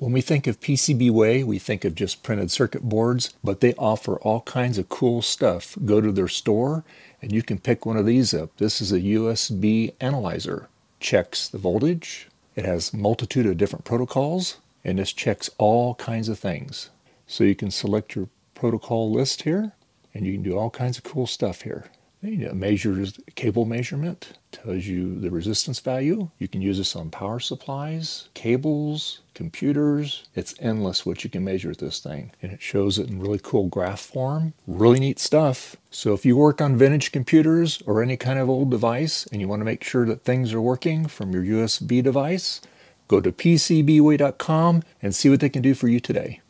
When we think of PCBWay, we think of just printed circuit boards, but they offer all kinds of cool stuff. Go to their store and you can pick one of these up. This is a USB analyzer. Checks the voltage. It has multitude of different protocols and this checks all kinds of things. So you can select your protocol list here and you can do all kinds of cool stuff here. Measures cable measurement, tells you the resistance value. You can use this on power supplies, cables, computers. It's endless what you can measure with this thing. And it shows it in really cool graph form. Really neat stuff. So if you work on vintage computers or any kind of old device and you want to make sure that things are working from your USB device, go to PCBWay.com and see what they can do for you today.